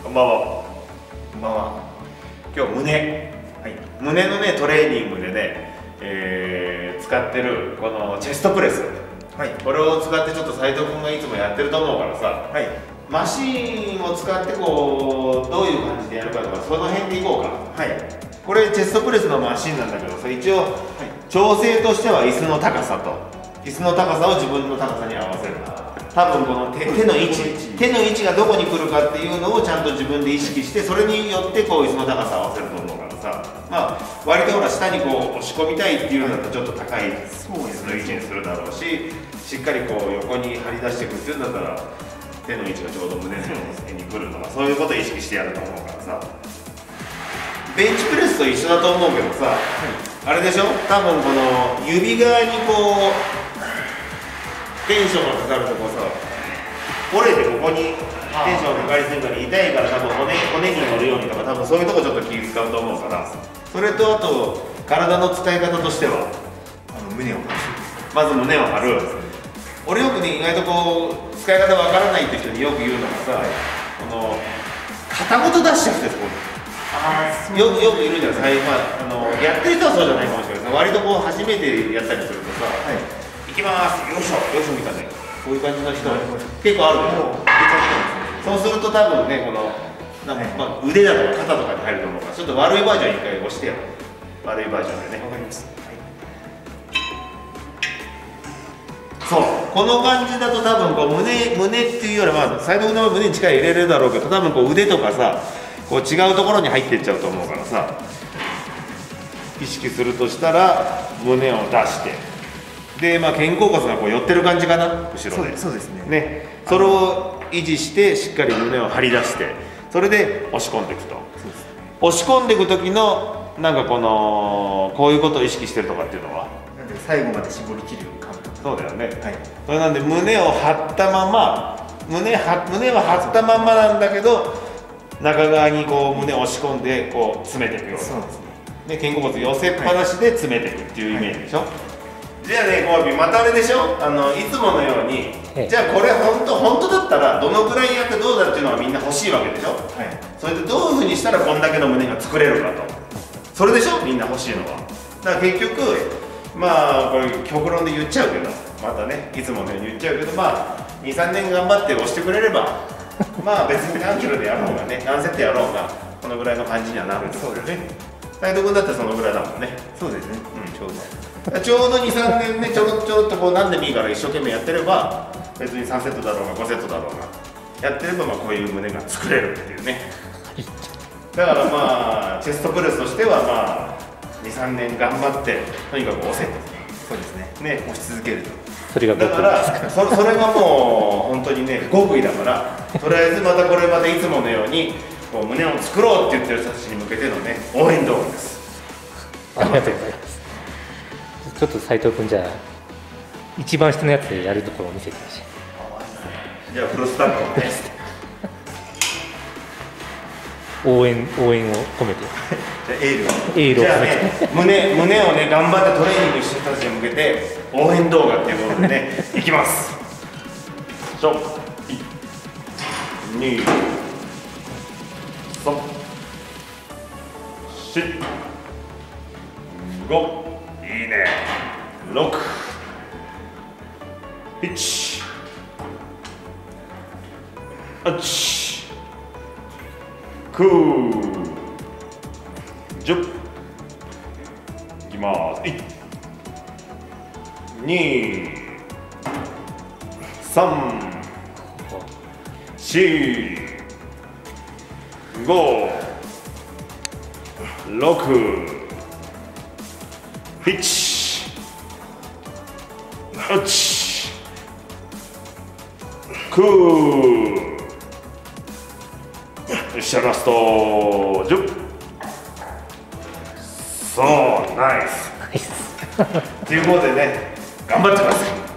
こんばんは。こんばんは。今日胸。はい。胸のねトレーニングでね、えー、使ってるこのチェストプレス。はい。これを使ってちょっと斉藤君がいつもやってると思うからさはい。マシンを使ってこうどういう感じでやるかとかその辺でいこうか。はい。これチェストプレスのマシンなんだけどさ一応、はい、調整としては椅子の高さと椅子の高さを自分の高さに合わせる多分この手手の位置手の位置がどこに来るかっていうのをちゃんと自分で意識してそれによってこう椅子の高さを合わせると思うからさ。まあ割とほら下にこう押し込みたいっていうのだとちょっと高い椅子の位置にするだろうししっかりこう横に張り出していくっていうんだったら手の位置がちょうど胸の辺に来るとかそういうことを意識してやると思うからさ。ベンチプレスと一緒だと思うけどさ、あれでしょ？多分この指側にこうテンションがかかるとこさ折れてここにテンションがかかりすぎるから痛いから多分骨骨に乗るようにとか多分そういうとこちょっと気使うと思うから。それとあと体の使い方としてはあの胸を張る。まず胸を張る。俺よくね意外とこう使い方わからないって人によく言うのがさこの肩ごと出しちゃうんですこよよくいるんじゃないですか、まあ、あのやってる人はそうじゃないかもしれない割とこう初めてやったりするとさ、はいきます。よいしょ。よいしょみたいなこういう感じの人。結構あるでしょそうすると多分ねこのなんか、まあ、腕だとか肩とかに入ると思うからちょっと悪いバージョン一回押してよ悪いバージョンでね。わかります、そう。この感じだと多分こう胸胸っていうよりはサイド腕は胸に力入れるだろうけど多分こう腕とかさこう違うところに入っていっちゃうと思うからさ意識するとしたら胸を出してで、まあ、肩甲骨がこう寄ってる感じかな後ろで。そうですね。ね。それを維持してしっかり胸を張り出してそれで押し込んでいくと、ね、押し込んでいく時のなんかこのこういうことを意識してるとかっていうのは？なんで最後まで絞り切る感覚。そうだよね、はい、それなんで胸を張ったまま胸は胸は張ったままなんだけど中側にこう胸を押し込んでこう詰めていくような。そうですね。で肩甲骨寄せっぱなしで詰めていくっていうイメージでしょ、はいじゃあねコアビまたあれでしょ？あのいつものようにじゃあこれ本当本当だったらどのぐらいやってどうだっていうのはみんな欲しいわけでしょ、はい、それでどういうふうにしたらこんだけの胸が作れるかと。それでしょ？みんな欲しいのは。だから結局まあこれ極論で言っちゃうけどまたねいつものように言っちゃうけどまあ23年頑張って押してくれればまあ別に何キロでやろうがね何セットやろうがこのぐらいの感じにはなるんですよね斉藤君だってそのぐらいだもんね。そうですね、うん、ちょうど。ちょうど23年ねちょろちょろっとこう何でもいいから一生懸命やってれば別に3セットだろうが5セットだろうがやってればまあこういう胸が作れるっていうね。だからまあチェストプレスとしてはまあ23年頑張ってとにかく押せと。そうですね。ね押し続けると。それがだからそそれがもう本当にね極意だからとりあえずまたこれまたいつものようにこう胸を作ろうって言ってる人たちに向けてのね応援動画です。ありがとうございます。ちょっと斉藤君じゃあ一番下のやつでやるところを見せてほしい。じゃあプロスタッフね。応援応援を込めて。じゃエールを。エールを込めて、ね、胸胸をね頑張ってトレーニングしてる人たちに向けて応援動画っていうものでねいきます。しょ2三四五いいね。六七八九十。いきます。一二三四。五、六、七、八、九。よっしゃ、ラスト十。そう、ナイス。ナイス。ということでね、頑張ってます。